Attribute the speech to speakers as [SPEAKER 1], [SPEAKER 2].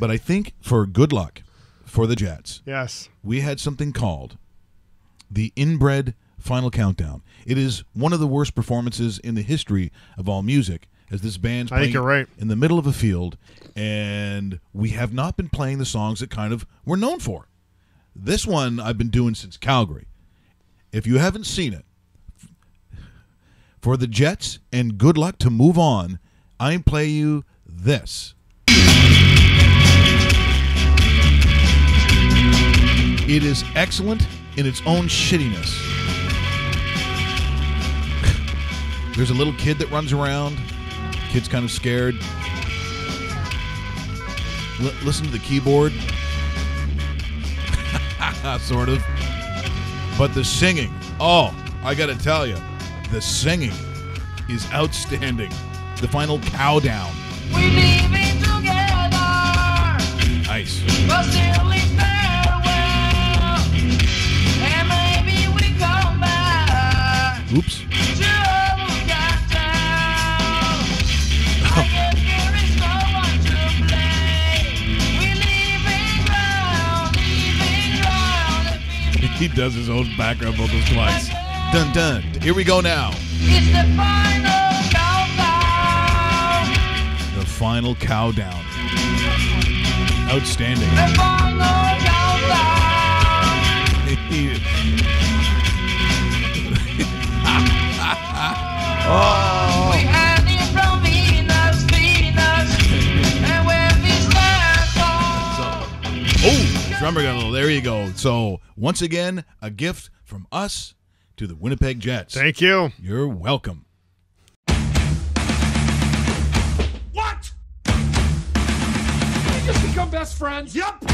[SPEAKER 1] But I think for good luck for the Jets,
[SPEAKER 2] Yes.
[SPEAKER 1] we had something called the inbred final countdown. It is one of the worst performances in the history of all music, as this band's
[SPEAKER 2] I
[SPEAKER 1] playing
[SPEAKER 2] right.
[SPEAKER 1] in the middle of a field, and we have not been playing the songs that kind of we're known for. This one I've been doing since Calgary. If you haven't seen it, for the Jets and good luck to move on, I play you this. It is excellent in its own shittiness. There's a little kid that runs around. Kid's kind of scared. L- listen to the keyboard. sort of. But the singing, oh, I got to tell you, the singing is outstanding. The final cow down.
[SPEAKER 3] Ground.
[SPEAKER 1] He does his own background vocals twice. Dun dun. Here we go now.
[SPEAKER 3] It's the final countdown.
[SPEAKER 1] The final cow down. Outstanding.
[SPEAKER 3] The final countdown. We had it from Venus, Venus, and where this land goes.
[SPEAKER 1] Oh, drummer got a little. There you go. So once again, a gift from us to the Winnipeg Jets.
[SPEAKER 2] Thank you.
[SPEAKER 1] You're welcome.
[SPEAKER 4] What? We just become best friends? Yep.